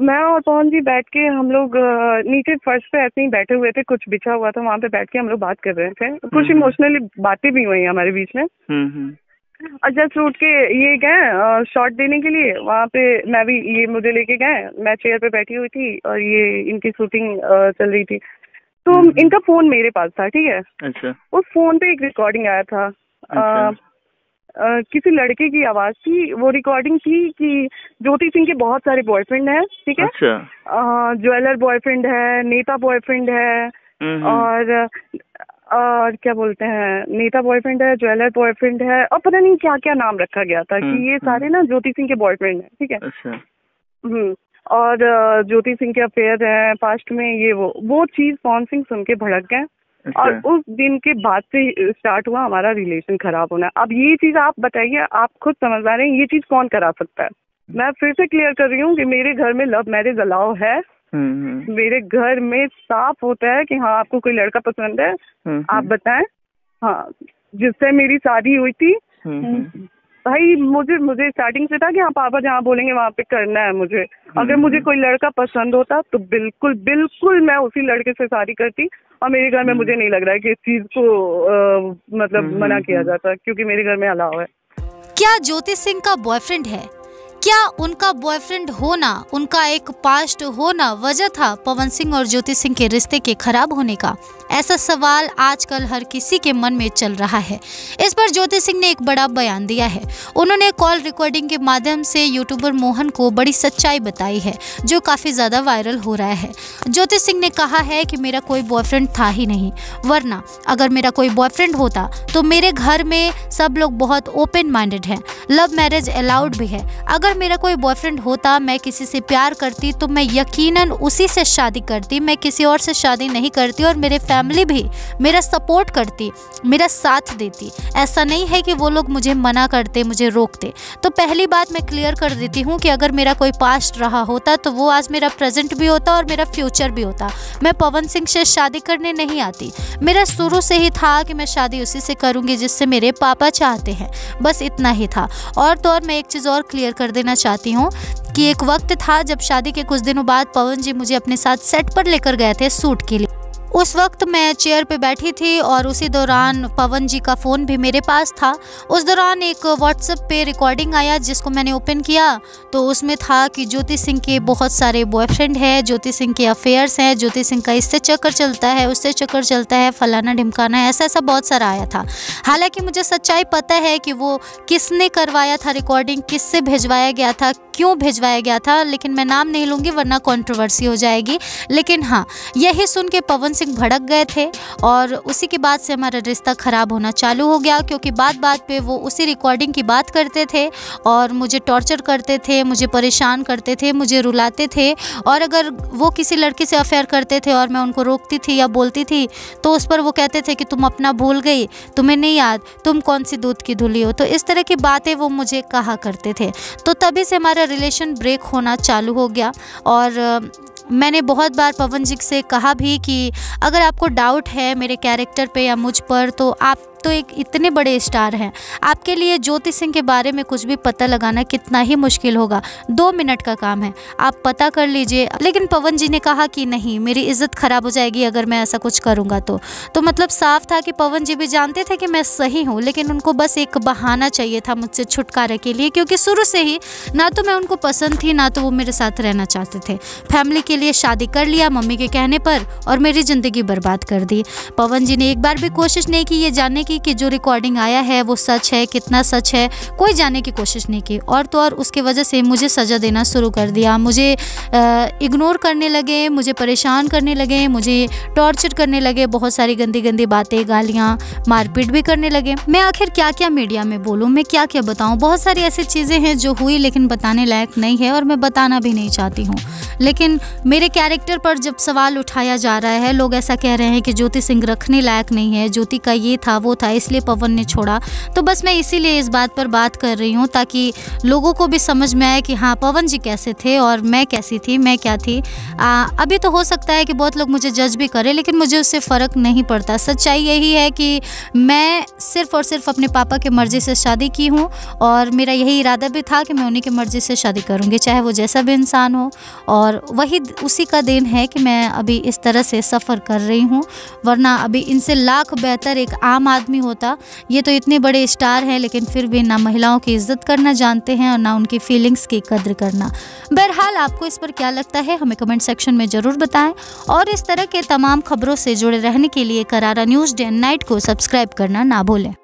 मैं और पवन जी बैठ के हम लोग नीचे फर्श पे ऐसे ही बैठे हुए थे कुछ बिछा हुआ था वहाँ पे बैठ के हम लोग बात कर रहे थे। कुछ हम्म। इमोशनली बातें भी हुई हमारे बीच में। हम्म हम्म। और जस्ट उठ के ये गए शॉट देने के लिए। वहाँ पे मैं भी ये मुझे लेके गए मैं चेयर पे बैठी हुई थी और ये इनकी शूटिंग चल रही थी। तो हम्म। इनका फ़ोन मेरे पास था ठीक है? अच्छा। उस फ़ोन पे एक रिकॉर्डिंग आया था। अच्छा। अ, किसी लड़के की आवाज़ थी वो रिकॉर्डिंग थी कि ज्योति सिंह के बहुत सारे बॉयफ्रेंड हैं ठीक है? अच्छा। ज्वेलर बॉयफ्रेंड है नेता बॉयफ्रेंड है और और क्या बोलते हैं नेता बॉयफ्रेंड है ज्वेलर बॉयफ्रेंड है और पता नहीं क्या क्या नाम रखा गया था कि ये। सारे ना ज्योति सिंह के बॉयफ्रेंड है ठीक है? अच्छा। हम्म और ज्योति सिंह के अफेयर है पास्ट में ये वो वो चीज़ पवन सिंह सुन के भड़क गए। और अच्छा। उस दिन के बाद से स्टार्ट हुआ हमारा रिलेशन खराब होना। अब ये चीज़ आप बताइए आप खुद समझदार हैं ये चीज़ कौन करा सकता है? मैं फिर से क्लियर कर रही हूँ कि मेरे घर में लव मैरिज अलाउ है। हम्म हम्म। मेरे घर में साफ़ होता है कि हाँ आपको कोई लड़का पसंद है हम्म, आप बताएँ। हाँ जिससे मेरी शादी हुई थी। हम्म, हम्म, भाई मुझे मुझे स्टार्टिंग से था कि हाँ पापा जहाँ बोलेंगे वहाँ पे करना है मुझे। अगर हम्म, मुझे हम्म। कोई लड़का पसंद होता तो बिल्कुल बिल्कुल मैं उसी लड़के से शादी करती। और मेरे घर में हम्म। मुझे नहीं लग रहा है कि इस चीज़ को आ, मतलब हम्म, मना हम्म, किया। जाता क्योंकि मेरे घर में अलाव है क्या ज्योति सिंह का बॉयफ्रेंड है क्या उनका बॉयफ्रेंड होना उनका एक पास्ट होना वजह था पवन सिंह और ज्योति सिंह के रिश्ते के खराब होने का ऐसा सवाल आजकल हर किसी के मन में चल रहा है। इस पर ज्योति सिंह ने एक बड़ा बयान दिया है। उन्होंने कॉल रिकॉर्डिंग के माध्यम से यूट्यूबर मोहन को बड़ी सच्चाई बताई है, जो काफ़ी ज़्यादा वायरल हो रहा है। ज्योति सिंह ने कहा है कि मेरा कोई बॉयफ्रेंड था ही नहीं, वरना अगर मेरा कोई बॉयफ्रेंड होता तो मेरे घर में सब लोग बहुत ओपन माइंडेड हैं। लव मैरिज अलाउड भी है। अगर मेरा कोई बॉयफ्रेंड होता, मैं किसी से प्यार करती तो मैं यकीनन उसी से शादी करती, मैं किसी और से शादी नहीं करती और मेरे फैमिली भी मेरा सपोर्ट करती, मेरा साथ देती। ऐसा नहीं है कि वो लोग मुझे मना करते, मुझे रोकते। तो पहली बात मैं क्लियर कर देती हूँ कि अगर मेरा कोई पास्ट रहा होता तो वो आज मेरा प्रेजेंट भी होता और मेरा फ्यूचर भी होता। मैं पवन सिंह से शादी करने नहीं आती। मेरा शुरू से ही था कि मैं शादी उसी से करूँगी जिससे मेरे पापा चाहते हैं। बस इतना ही था। और तो और मैं एक चीज़ और क्लियर कर देना चाहती हूँ कि एक वक्त था जब शादी के कुछ दिनों बाद पवन जी मुझे अपने साथ सेट पर लेकर गए थे सूट के लिए। उस वक्त मैं चेयर पे बैठी थी और उसी दौरान पवन जी का फ़ोन भी मेरे पास था। उस दौरान एक व्हाट्सएप पे रिकॉर्डिंग आया जिसको मैंने ओपन किया। तो उसमें था कि ज्योति सिंह के बहुत सारे बॉयफ्रेंड हैं, ज्योति सिंह के अफेयर्स हैं, ज्योति सिंह का इससे चक्कर चलता है, उससे चक्कर चलता है, फलाना ढिमकाना ऐसा ऐसा बहुत सारा आया था। हालाँकि मुझे सच्चाई पता है कि वो किसने करवाया था रिकॉर्डिंग किससे भिजवाया गया था क्यों भिजवाया गया था, लेकिन मैं नाम नहीं लूँगी, वरना कंट्रोवर्सी हो जाएगी। लेकिन हाँ यही सुन के पवन सिंह भड़क गए थे, और उसी के बाद से हमारा रिश्ता ख़राब होना चालू हो गया, क्योंकि बात बात पे वो उसी रिकॉर्डिंग की बात करते थे, और मुझे टॉर्चर करते थे, मुझे परेशान करते थे, मुझे रुलाते थे, और अगर वो किसी लड़की से अफेयर करते थे और मैं उनको रोकती थी या बोलती थी तो उस पर वो कहते थे कि तुम अपना भूल गई, तुम्हें नहीं याद, तुम कौन सी दूध की धुली हो। तो इस तरह की बातें वो मुझे कहा करते थे। तो तभी से हमारा रिलेशन ब्रेक होना चालू हो गया और मैंने बहुत बार पवन जी से कहा भी कि अगर आपको डाउट है मेरे कैरेक्टर पे या मुझ पर तो आप तो एक इतने बड़े स्टार हैं। आपके लिए ज्योति सिंह के बारे में कुछ भी पता लगाना कितना ही मुश्किल होगा। दो मिनट का काम है। आप पता कर लीजिए। लेकिन पवन जी ने कहा कि नहीं, मेरी इज़्ज़त खराब हो जाएगी अगर मैं ऐसा कुछ करूँगा तो। तो मतलब साफ़ था कि पवन जी भी जानते थे कि मैं सही हूँ, लेकिन उनको बस एक बहाना चाहिए था मुझसे छुटकारे के लिए, क्योंकि शुरू से ही ना तो मैं उनको पसंद थी, ना तो वो मेरे साथ रहना चाहते थे। फैमिली के लिए शादी कर लिया मम्मी के कहने पर और मेरी ज़िंदगी बर्बाद कर दी। पवन जी ने एक बार भी कोशिश नहीं की, ये जानने की कि जो रिकॉर्डिंग आया है, वो सच है, कितना सच है, कोई जाने की कोशिश नहीं की। और तो और उसके वजह से मुझे सज़ा देना शुरू कर दिया। मुझे इग्नोर करने लगे, मुझे परेशान करने लगे, मुझे टॉर्चर करने लगे, बहुत सारी गंदी गंदी बातें, गालियाँ, मारपीट भी करने लगे। मैं आखिर क्या क्या मीडिया में बोलूँ, मैं क्या क्या बताऊँ? बहुत सारी ऐसी चीज़ें हैं जो हुई, लेकिन बताने लायक नहीं है और मैं बताना भी नहीं चाहती हूँ। लेकिन मेरे कैरेक्टर पर जब सवाल उठाया जा रहा है, लोग ऐसा कह रहे हैं कि ज्योति सिंह रखने लायक नहीं है, ज्योति का ये था, वो था इसलिए पवन ने छोड़ा। तो बस मैं इसीलिए इस बात पर बात कर रही हूँ ताकि लोगों को भी समझ में आए कि हाँ पवन जी कैसे थे और मैं कैसी थी मैं क्या थी। आ, अभी तो हो सकता है कि बहुत लोग मुझे जज भी करें लेकिन मुझे उससे फ़र्क नहीं पड़ता। सच्चाई यही है कि मैं सिर्फ़ और सिर्फ़ अपने पापा की मर्ज़ी से शादी की हूँ और मेरा यही इरादा भी था कि मैं उन्हीं की मर्ज़ी से शादी करूँगी चाहे वो जैसा भी इंसान हो। और वही उसी का देन है कि मैं अभी इस तरह से सफ़र कर रही हूँ वरना अभी इनसे लाख बेहतर एक आम आदमी होता। ये तो इतने बड़े स्टार हैं, लेकिन फिर भी ना महिलाओं की इज़्ज़त करना जानते हैं और ना उनकी फीलिंग्स की कद्र करना। बहरहाल, आपको इस पर क्या लगता है, हमें कमेंट सेक्शन में ज़रूर बताएँ। और इस तरह के तमाम खबरों से जुड़े रहने के लिए करारा न्यूज़ डे नाइट को सब्सक्राइब करना ना भूलें।